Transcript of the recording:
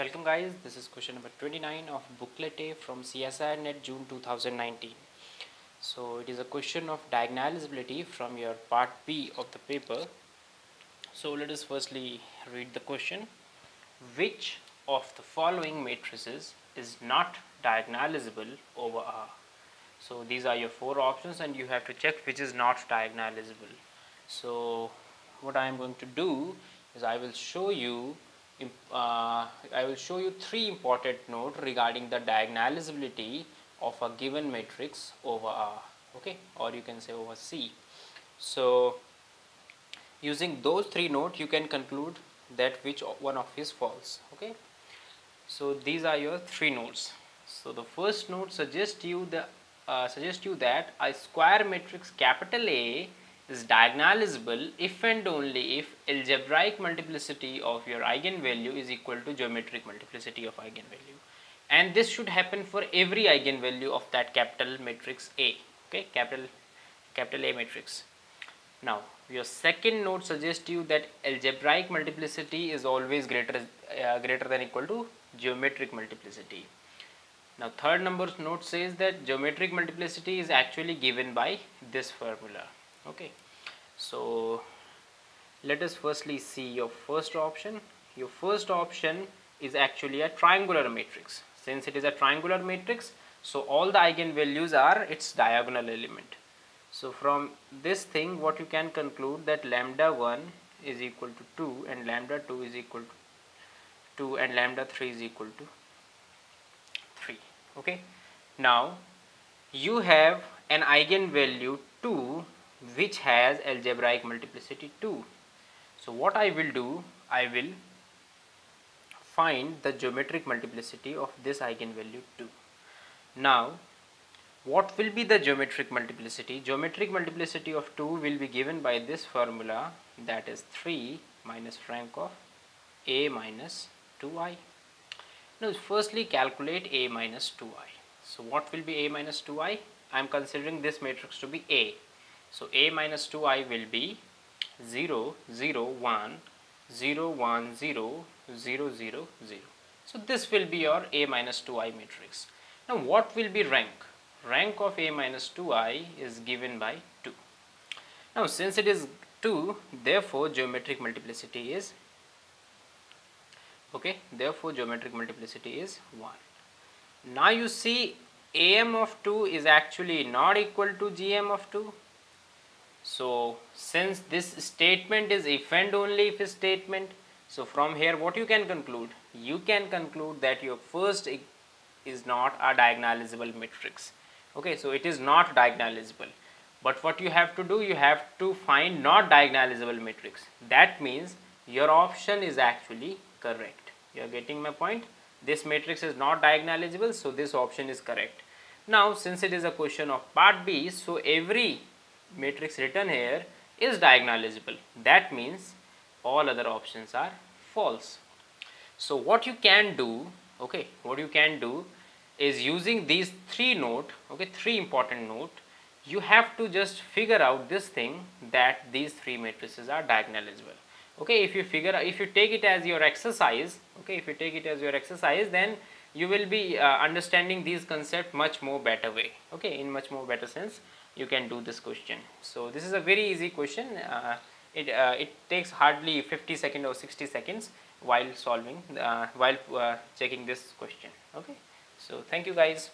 Welcome guys, this is question number 29 of booklet A from CSIR Net June 2019. So it is a question of diagonalizability from your part B of the paper. So let us firstly read the question. Which of the following matrices is not diagonalizable over R? So these are your four options and you have to check which is not diagonalizable. So what I am going to do is I will show you uh, I will show you three important notes regarding the diagonalizability of a given matrix over R okay or you can say over C. So using those three notes you can conclude that which one of is false okay. So these are your three notes. So the first note suggests you the uh, suggest you that a square matrix capital A is diagonalizable if and only if algebraic multiplicity of your eigenvalue is equal to geometric multiplicity of eigenvalue. And this should happen for every eigenvalue of that capital matrix A okay? Capital capital A matrix. Now your second note suggests you that algebraic multiplicity is always greater uh, greater than equal to geometric multiplicity. Now third number's note says that geometric multiplicity is actually given by this formula okay so let us firstly see your first option. Your first option is actually a triangular matrix. Since it is a triangular matrix so all the eigenvalues are its diagonal element. So from this thing what you can conclude that lambda 1 is equal to 2 and lambda 2 is equal to 2 and lambda 3 is equal to 3 okay? Now you have an eigenvalue 2 which has algebraic multiplicity 2. So what I will do, I will find the geometric multiplicity of this eigenvalue 2. Now what will be the geometric multiplicity? Geometric multiplicity of 2 will be given by this formula that is 3 minus rank of a minus 2i. Now firstly calculate a minus 2i. So what will be a minus 2i? I am considering this matrix to be a so A minus 2i will be 0, 0, 1, 0, 1, 0, 0, 0, 0. So this will be your A minus 2i matrix. Now what will be rank? Rank of A minus 2i is given by 2. Now since it is 2, therefore geometric multiplicity is okay therefore geometric multiplicity is 1 now you see am of 2 is actually not equal to gm of 2 so since this statement is if and only if statement, so from here what you can conclude? You can conclude that your first is not a diagonalizable matrix. Okay, so it is not diagonalizable. But what you have to do, you have to find not diagonalizable matrix. That means your option is actually correct. You are getting my point? This matrix is not diagonalizable, so this option is correct. Now, since it is a question of part B, so every matrix written here is diagonalizable. That means all other options are false. So what you can do, okay, what you can do is using these three note, okay, three important note, you have to just figure out this thing that these three matrices are diagonalizable. Okay, if you figure, if you take it as your exercise, okay, if you take it as your exercise, then you will be uh, understanding these concept much more better way, okay, in much more better sense you can do this question. So this is a very easy question. Uh, it, uh, it takes hardly 50 seconds or 60 seconds while solving, uh, while uh, checking this question. Okay. So thank you guys.